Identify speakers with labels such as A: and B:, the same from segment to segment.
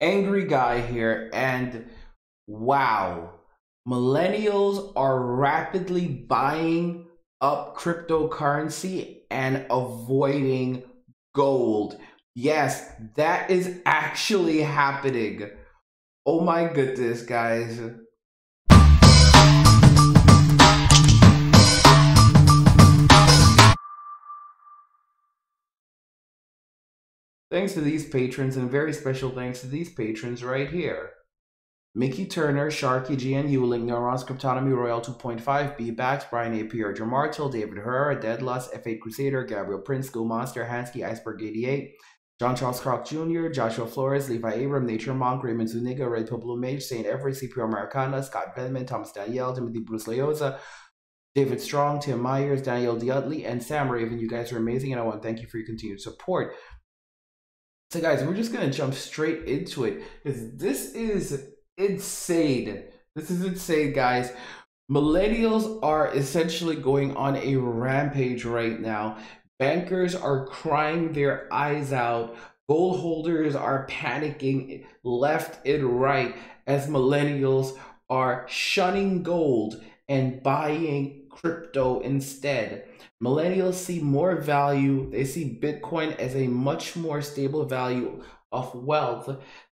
A: angry guy here, and wow, millennials are rapidly buying up cryptocurrency and avoiding gold. Yes, that is actually happening. Oh my goodness, guys. Thanks to these patrons, and very special thanks to these patrons right here. Mickey Turner, Sharky G and Euling, Neurons, Cryptonomy Royal 2.5, B Backs, Brian A. Pierre Martel, David Herrera, Deadlust, F8 Crusader, Gabriel Prince, School Monster, Hansky, Iceberg 88, John Charles Croc Jr., Joshua Flores, Levi Abram, Nature Monk, Raymond Zuniga, Red Blue Mage, Saint Everett, CPR Americana, Scott Benman, Thomas Danielle, Timothy Bruce Leoza, David Strong, Tim Myers, Daniel Diutley, and Sam Raven. You guys are amazing, and I want to thank you for your continued support. So, guys, we're just gonna jump straight into it because this is insane. This is insane, guys. Millennials are essentially going on a rampage right now. Bankers are crying their eyes out. Gold holders are panicking left and right as millennials are shunning gold and buying crypto instead. Millennials see more value, they see Bitcoin as a much more stable value of wealth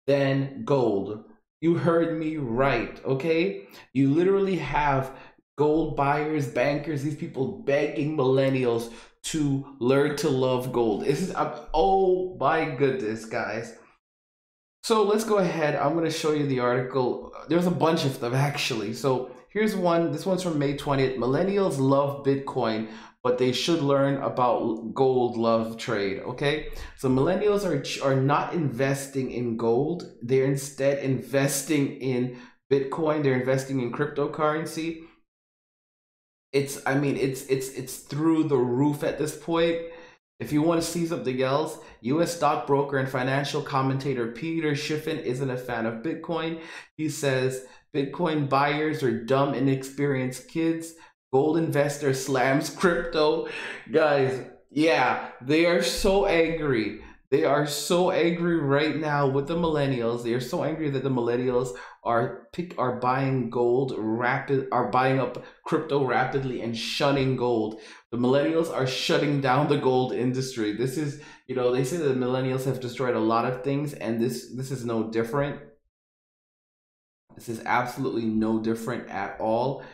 A: than gold. You heard me right, okay? You literally have gold buyers, bankers, these people begging millennials to learn to love gold. This is um, oh my goodness, guys. So let's go ahead. I'm going to show you the article. There's a bunch of them actually. So here's one. This one's from May 20th. Millennials love Bitcoin, but they should learn about gold love trade. Okay, so millennials are are not investing in gold; they're instead investing in Bitcoin. They're investing in cryptocurrency. It's, I mean, it's it's it's through the roof at this point. If you want to see something else, U.S. stockbroker and financial commentator Peter Schiffen isn't a fan of Bitcoin. He says Bitcoin buyers are dumb, inexperienced kids Gold investor slams crypto. Guys, yeah, they are so angry. They are so angry right now with the millennials. They are so angry that the millennials are pick are buying gold rapid are buying up crypto rapidly and shunning gold. The millennials are shutting down the gold industry. This is, you know, they say that the millennials have destroyed a lot of things and this this is no different. This is absolutely no different at all.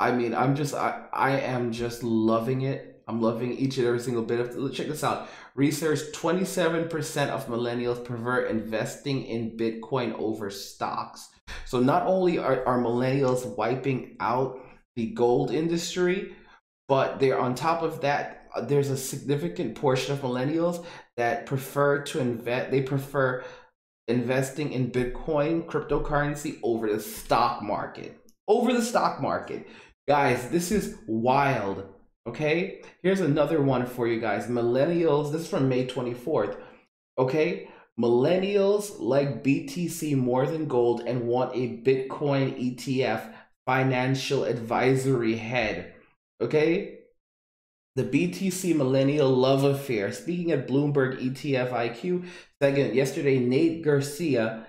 A: I mean, I'm just, I, I am just loving it. I'm loving each and every single bit of it. Check this out. Research 27% of millennials prefer investing in Bitcoin over stocks. So not only are, are millennials wiping out the gold industry, but they're on top of that, uh, there's a significant portion of millennials that prefer to invest, they prefer investing in Bitcoin, cryptocurrency over the stock market. Over the stock market. Guys, this is wild. Okay, here's another one for you guys. Millennials, this is from May 24th. Okay, millennials like BTC more than gold and want a Bitcoin ETF financial advisory head. Okay, the BTC Millennial Love Affair. Speaking at Bloomberg ETF IQ, second yesterday, Nate Geraci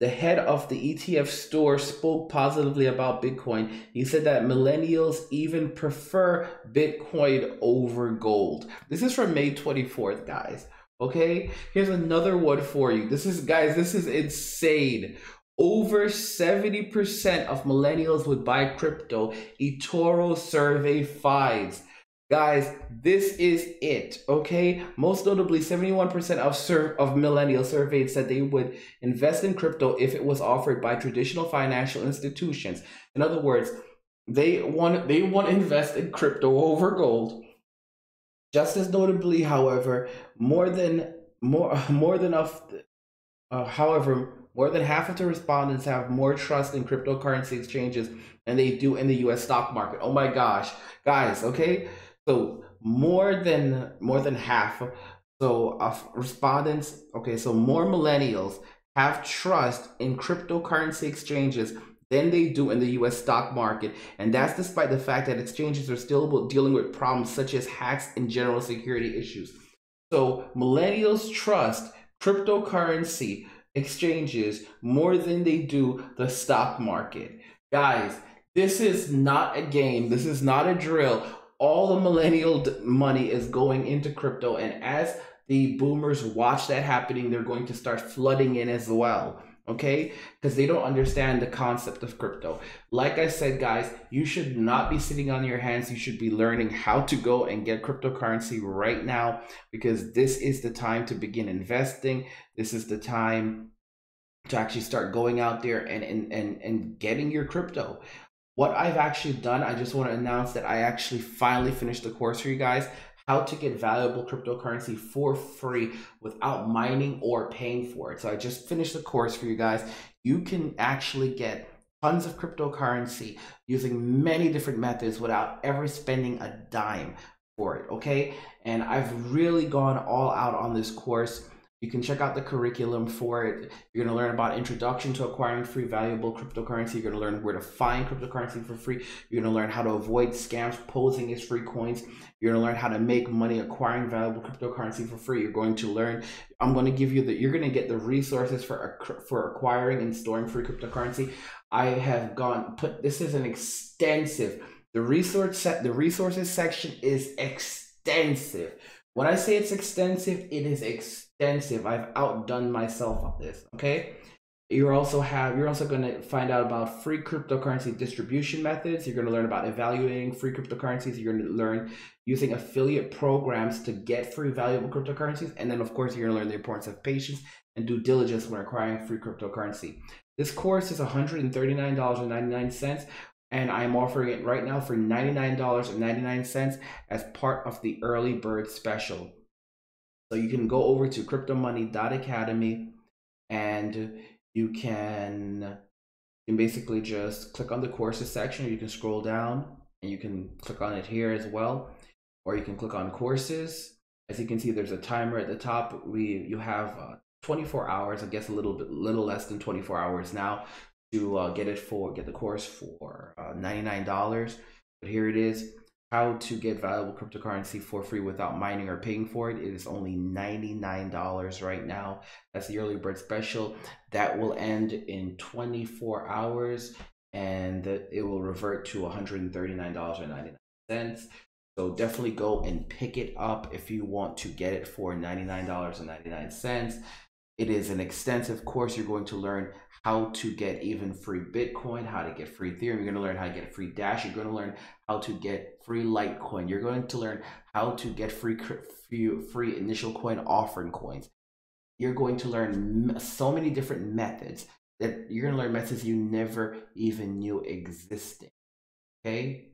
A: the head of the ETF store spoke positively about Bitcoin. He said that millennials even prefer Bitcoin over gold. This is from May 24th, guys. Okay, here's another one for you. This is, guys, this is insane. Over 70% of millennials would buy crypto, eToro survey finds. Guys, this is it, okay? Most notably, 71% of sur- of millennials surveyed said they would invest in crypto if it was offered by traditional financial institutions. In other words, they want they want to invest in crypto over gold. Just as notably, however, more than more more than of uh, however, more than half of the respondents have more trust in cryptocurrency exchanges than they do in the US stock market. Oh my gosh. Guys, okay? So more than more than half so of respondents, okay, so more millennials have trust in cryptocurrency exchanges than they do in the US stock market. And that's despite the fact that exchanges are still dealing with problems such as hacks and general security issues. So millennials trust cryptocurrency exchanges more than they do the stock market. Guys, this is not a game. This is not a drill. All the millennial money is going into crypto. And as the boomers watch that happening, they're going to start flooding in as well okay? Because they don't understand the concept of crypto. Like i said guys you should not be sitting on your hands. You should be learning how to go and get cryptocurrency right now because this is the time to begin investing. This is the time to actually start going out there and and and, and getting your crypto what i've actually done i just want to announce that i actually finally finished the course for you guys how to get valuable cryptocurrency for free without mining or paying for it. So I just finished the course for you guys. You can actually get tons of cryptocurrency using many different methods without ever spending a dime for it, okay? And I've really gone all out on this course. You can check out the curriculum for it. You're going to learn about introduction to acquiring free valuable cryptocurrency. You're going to learn where to find cryptocurrency for free. You're going to learn how to avoid scams posing as free coins. You're going to learn how to make money acquiring valuable cryptocurrency for free. You're going to learn I'm going to give you the you're going to get the resources for for acquiring and storing free cryptocurrency. I have gone put this is an extensive the resource set the resources section is extensive. When I say it's extensive, it is extensive. I've outdone myself on this. Okay. You also have you're also going to find out about free cryptocurrency distribution methods. You're going to learn about evaluating free cryptocurrencies. You're going to learn using affiliate programs to get free valuable cryptocurrencies, and then of course you're going to learn the importance of patience and due diligence when acquiring free cryptocurrency. This course is $139.99 and I'm offering it right now for $99.99 as part of the early bird special. So you can go over to cryptomoney.academy and you can you can basically just click on the courses section. You can scroll down and you can click on it here as well. Or you can click on courses. As you can see there's a timer at the top. We you have uh, 24 hours i guess a little bit little less than 24 hours now to uh, get it for get the course for uh, $99 but here it is how to get valuable cryptocurrency for free without mining or paying for it. It is only $99 right now. That's the early bird special. That will end in 24 hours and it will revert to $139.99. So definitely go and pick it up if you want to get it for $99.99. It is an extensive course. You're going to learn how to get even free Bitcoin, how to get free Ethereum. You're going to learn how to get free Dash. You're going to learn how to get free Litecoin. You're going to learn how to get free free, free initial coin offering coins. You're going to learn so many different methods that you're going to learn methods you never even knew existed. Okay?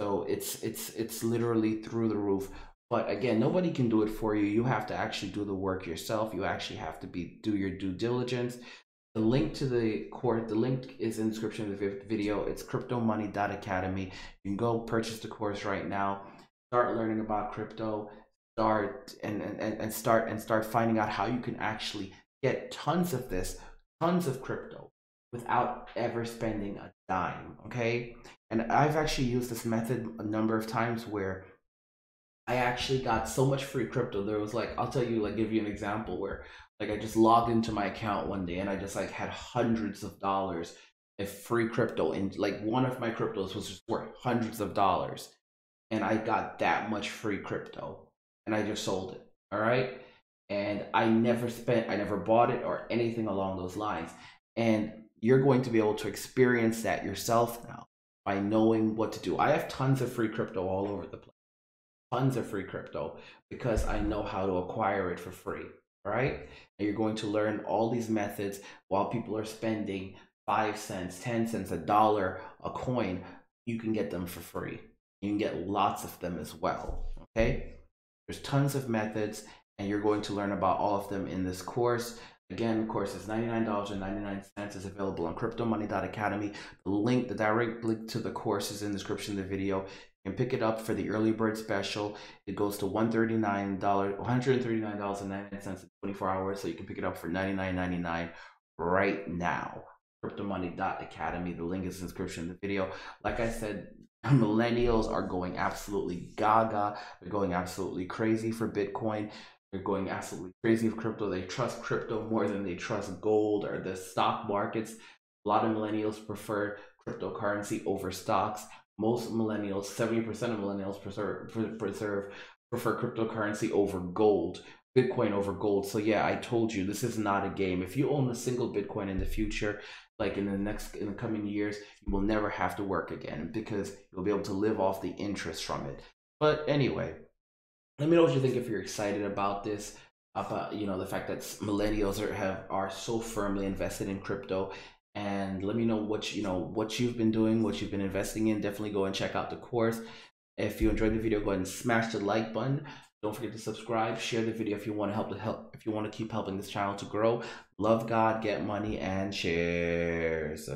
A: So it's it's it's literally through the roof. But again, nobody can do it for you. You have to actually do the work yourself. You actually have to be do your due diligence. The link to the course, the link is in the description of the video. It's cryptomoney.academy. You can go purchase the course right now. Start learning about crypto. Start and, and, and start and start finding out how you can actually get tons of this, tons of crypto without ever spending a dime. Okay. And I've actually used this method a number of times where I actually got so much free crypto. There was like, I'll tell you, like, give you an example where, like, I just logged into my account one day and I just like had hundreds of dollars of free crypto, and like one of my cryptos was just worth hundreds of dollars, and I got that much free crypto, and I just sold it. All right, and I never spent, I never bought it or anything along those lines, and you're going to be able to experience that yourself now by knowing what to do. I have tons of free crypto all over the place tons of free crypto because I know how to acquire it for free, right? And you're going to learn all these methods while people are spending five cents, 10 cents, a dollar, a coin, you can get them for free. You can get lots of them as well, okay? There's tons of methods and you're going to learn about all of them in this course. Again, the course is $99.99 is available on cryptomoney.academy. The link, the direct link to the course is in the description of the video. Can pick it up for the early bird special. It goes to $139, $139.99 in 24 hours. So you can pick it up for $99.99 right now. CryptoMoney.academy. The link is in the description of the video. Like I said, millennials are going absolutely gaga. They're going absolutely crazy for Bitcoin. they're going absolutely crazy with crypto. They trust crypto more than they trust gold or the stock markets. A lot of millennials prefer cryptocurrency over stocks. Most millennials, 70% of millennials preserve, preserve prefer cryptocurrency over gold, Bitcoin over gold. So yeah, I told you this is not a game. If you own a single Bitcoin in the future, like in the next in the coming years, you will never have to work again because you'll be able to live off the interest from it. But anyway, let me know what you think if you're excited about this about you know the fact that millennials are have are so firmly invested in crypto and let me know what you know what you've been doing what you've been investing in. Definitely go and check out the course. If you enjoyed the video go ahead and smash the like button. Don't forget to subscribe share the video if you want to help to help if you want to keep helping this channel to grow. Love god get money and shares